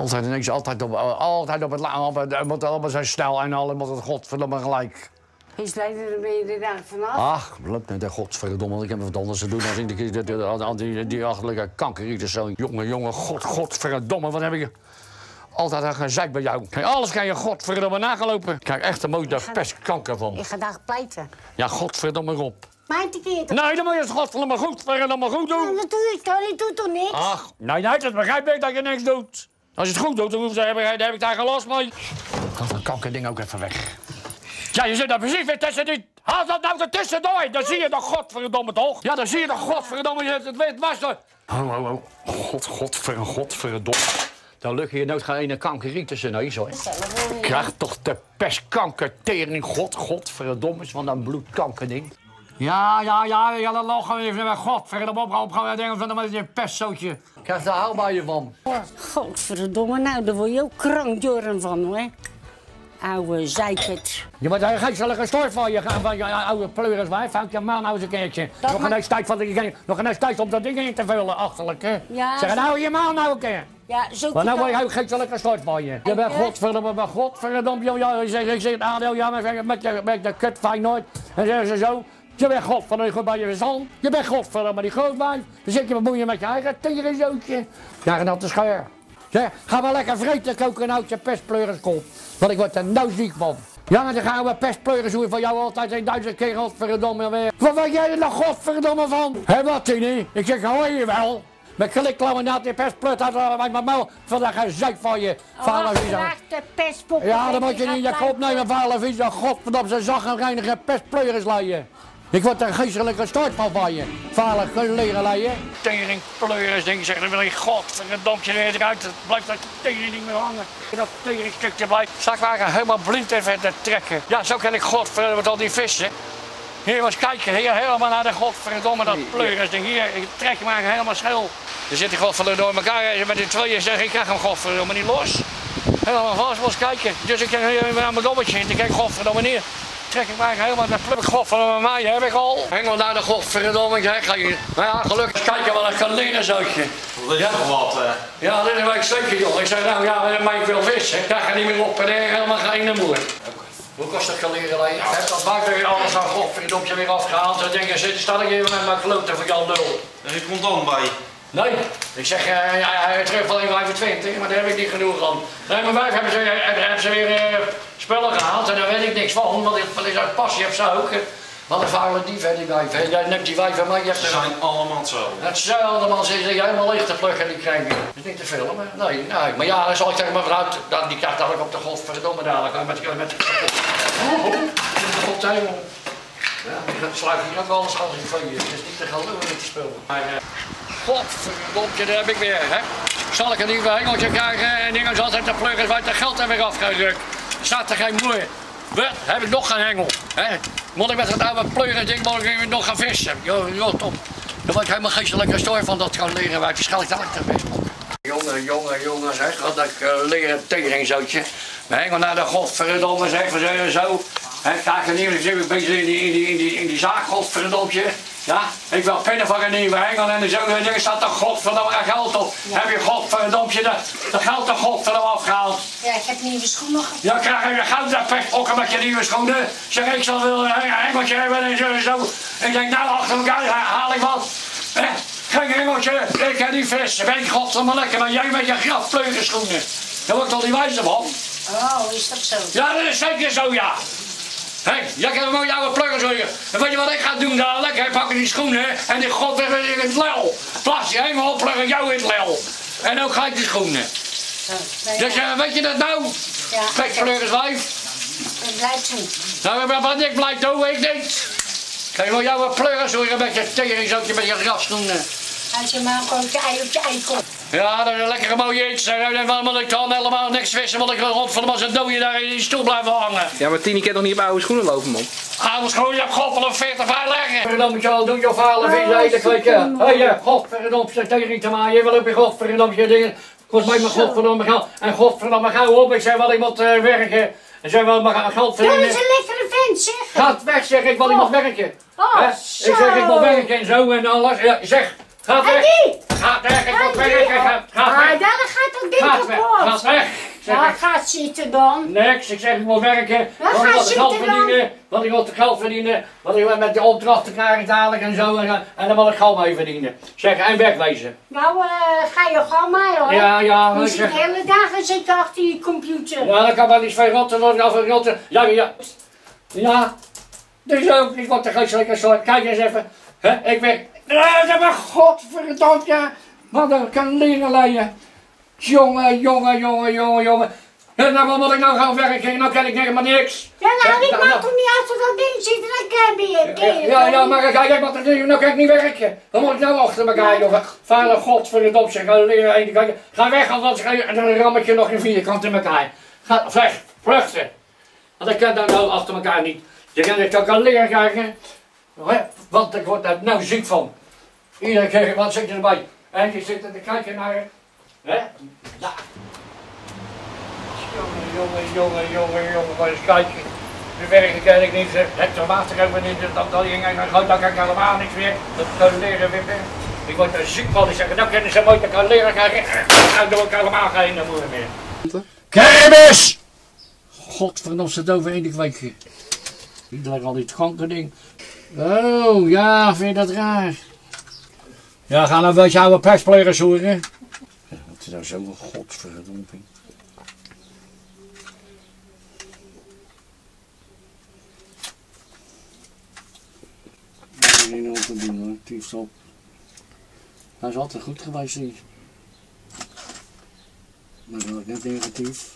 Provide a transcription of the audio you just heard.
Altijd ineens, altijd op, altijd op het la- op het, moet allemaal zijn snel en allemaal het godverdomme gelijk. Is leider er ben je er daar vanaf? Ach, lukt net, godverdomme, ik heb wat anders te doen dan die, die, die, die, achterlijke kankerrieten zo. Jongen, jongen, god, godverdomme, wat heb ik... Altijd een gezeik bij jou. Alles kan je godverdomme nagelopen. Kijk, echt een mooie pestkanker van. Ik ga daar pleiten. Ja, godverdomme Rob. Mijn keer toch? Nee, dan moet je het godverdomme goed, verdomme goed doen. dat doe ik toch? Ik doe toch niks? Ach, nee, nee, dat begrijp ik dat je niks doet. Als je het goed doet, dan, hoef- dan heb, ik, dan heb ik daar geen last mee. Haal dat kankerding ook even weg. Ja, je zit daar precies weer tussen die... Haal dat nou er tussendoor, dan zie je toch godverdomme toch? Ja, dan zie je toch godverdomme, je het weet was er. Oh, oh, oh. God, godver, godverdomme. Dan lukt je nooit geen ene kankerriet tussen neus, hoor. Krijg toch de pestkankertering, god, godverdomme, van dat bloedkankerding. Ja, ja, ja, ja, dan lachen we even met godverdomme op, op, gaan we denken van dat je een pestzootje. Krijg daar haal bij je van. Godverdomme, nou, daar word je ook krankjoren van, hoor. Oude zeikert. Je wordt een geestelijke stoort van je gaan van je oude pleuriswijf. Houd je man nou eens een keertje. Dat Nog een eens tijd van de nog een tijd om dat ding in te vullen, achterlijk. hè. Ja, Zeg, zo- nou je man nou een keer. Ja, zo Maar nou word je ook geestelijke stoort van je. Je bent hè? godverdomme, maar godverdomme. joh, Ja, ik zeg, ik zeg het aandeel, ja, maar zeg, met je, met de kut Feyenoord. En zeggen ze zo. Je bent godverdomme goed bij je verstand. Je bent godverdomme die grootwijf. Dan zit je bemoeien met je eigen tegenzootje. Ja, en dat is scheur. Zeg, ga maar lekker vreten koken en houd je pestpleurenskop. Want ik word er nou ziek van. Ja, maar dan gaan we pestpleuren zoeken van jou altijd een duizend keer godverdomme weer. Wat weet jij er nog godverdomme van? Hé, wat Tini? Ik zeg, hoor je wel? Met klikklaminaat die pestpleut uit mijn mouw. Vandaag een zeik van je. Oh, Visa. de pestpoppen. Ja, dan moet je niet in je kop nemen, vader Visa. Godverdomme, ze zag een reinige pestpleuris leien. Ik word er geestelijke stort van van je. Je leren leien? Tering, pleuris, denk je, zeg, dan wil je godverdomme je eruit. Het blijft dat tering niet meer hangen. Dat tering stukje blijft. Straks waren helemaal blind even te trekken. Ja, zo kan ik godverdomme met al die vissen. Hier was kijken, hier helemaal naar de godverdomme dat pleuris ding. Hier, ik trek eigenlijk helemaal schil. Dan zit hij godverdomme door elkaar en met die tweeën zeg ik krijg hem godverdomme niet los. Helemaal vast was kijken. Dus ik kijk hier aan mijn dobbeltje en ik kijk godverdomme neer. Trek ik maar helemaal naar pluk. Godverdomme mij heb ik al. Hengel naar de godverdomme. Ik zeg, ga je. Nou ja, gelukkig kijken wel een kaleren zoutje. Dat is toch wat, eh. Ja, dit is een week zeker joh. Ik zeg nou ja, maar ik wil vissen. Ik er niet meer op en er helemaal geen moer. Hoe kost dat kaleren lijn? Ik heb dat buiten alles aan godverdomme weer afgehaald. En denk, zit, sta ik hier met mijn kloten voor Jan Lul. Er is contant bij. Nee, ik zeg, eh ja, van 1,25, maar daar heb ik niet genoeg van. Nee, mijn wijf hebben ze, hebben, ze weer eh, spullen gehaald en daar weet ik niks van, want ik want ik uit passie heb ze ook. eh, Wat een vuile dief, hè, die wijf. hè. Jij neemt die wijf van mij, je hebt Ze zijn allemaal hetzelfde. Hetzelfde man zit je helemaal licht te pluggen die krijgen. Dat is niet te filmen. Nee, nee. Maar ja, dan zal ik tegen mijn vrouw, dat- die krijgt dadelijk op de godverdomme dadelijk. hè, Met, met, met oh, oh, de godhemel. Ja, dat sluit hier ook wel eens als ik van je. Het is niet te geloven met die spullen. Maar, eh, godverdomme, daar heb ik weer, hè. Zal ik een nieuwe hengeltje krijgen en dingen altijd pluggen, waar de geld er weer afgerukt. Staat er geen moer. Wat? Heb ik nog geen hengel? Hè? Moet ik met het oude pleuren ding moet ik nog gaan vissen? Jo, jo, top. Daar word ik helemaal geestelijk gestoord van dat kan leren wij waarschijnlijk te best. Jongen, jongen, jongen, zeg, dat ik uh, leren teringzootje. We hengel naar de godverdomme, zeg, we zo. Hè, kijk, een nieuwe, ik beetje in die, in die, in die, in die zaak, godverdomme. Ja, ik wil pinnen van een nieuwe hengel en zo, en er staat toch godverdomme er geld op. Heb je godverdomme dat, dat geld toch godverdomme afgehaald? Ja, ik heb nieuwe schoenen ge- Ja, krijg je goud dat pestpokken met je nieuwe schoenen. Zeg, ik zal wel een hengeltje hebben en zo en zo. Ik denk, nou, achter elkaar haal ik wat. Eh, geen hengeltje, ik heb die vis. Ben ik godverdomme lekker, maar jij met je grafpleuren schoenen. Daar word ik toch niet wijzer van? Oh, is dat zo? Ja, dat is zeker zo, ja. Hé, hey, jij kan wel jouw pluggers horen. En weet je wat ik ga doen dadelijk? Ik pak die schoenen en die god in het lel. Plas je op, pluggen jou in het lel. En ook ga ik die schoenen. Dus eh, weet je dat nou? Ja. Pestpleuris wijf. dat blijft zo. Nou, wat ik blijf doen, ik niet. Kijk wel jouw pleuris horen met je teringzootje met je grafschoenen. Als je maar gewoon je ei op je ei komt. Ja, dat is een lekkere mooie iets. En dan moet ik dan helemaal niks vissen, want ik wil rond van de een dode daar in die stoel blijven hangen. Ja, maar Tini kan toch niet op oude schoenen lopen, man? Anders gewoon je goppel of 40 jaar leggen. Dan moet je al doen, je vuile vis eten, je. Hé, je godverdomme, zeg tegen te maken. Je wil op je godverdomme je dingen. Kost mij mijn godverdomme geld. En godverdomme, gauw op. Ik zeg wel, ik moet eh, werken. En zeg wel, maar geld Dat verdienen. is een lekkere vent, zeg. Gaat weg, zeg ik, want ik moet werken. Oh? Ik zeg, ik moet werken en zo en alles. Ja, zeg, gaat weg. Henkie! Ga weg, ik moet werken. Ga, ga weg. dan gaat dat ding Ga weg. Ga kapot. weg. Ja, gaat zitten dan. Niks, ik zeg ik moet werken, want ik ga wil het geld verdienen, want ik wil het geld verdienen, want ik wil met de opdrachten krijg ik dadelijk en zo en, en dan wil ik geld mee verdienen. Zeg, en wegwezen. Nou, eh, ga je gewoon maar hoor. Ja, ja, Je zit de hele dagen zitten achter je computer. ja, dan kan wel iets van rotten worden of een rotten. Ja, ja, ja, dus ook, er geestelijk een soort, kijk eens even, hè, ik ben, ja, zeg maar, godverdomme, ja, wat een kan leren leiden. Jongen, jongen, jongen, jongen, jongen. En dan moet ik nou gaan werken, nou kan ik helemaal niks. Ja, nou, ik Ja, maak nou. toch niet achter dat ding zitten, dan kan je het. Ja, ja, maar kijk, ik wat er nu, nou kan ik niet werken. Dan moet ik nou achter elkaar, jongen. Vader God, voor het opzeg, ga weg, anders ga je, en dan ram ik je nog in vierkant in elkaar. Ga weg, vluchten. Want ik kan dan nou achter elkaar niet. Je kan het ook al leren krijgen. Want ik word daar nou ziek van. Iedere keer, wat zit je erbij? En zit er te kijken naar, hè? Ja. Jongen, jongen, jongen, jongen, jongen, maar eens kijken. Nu ken ik niet. Heb er water over niet, dat dat ding en dan dan kan ik helemaal niks meer. Dat kan leren wippen. Ik word er ziek van, die zeggen, nou kennen ze mooi, dat kan leren krijgen. Nou doe ik helemaal geen moeite meer. Kermis! Godverdomme, zit over één week. Iedereen al dit kankerding. Oh, ja, vind je dat raar? Ja, ga nou een beetje oude persplegers zoeken. Wat is nou zo'n godverdomping. Niet wat te doen hoor, diefstal. Hij is altijd goed geweest hier. Maar dat is net negatief.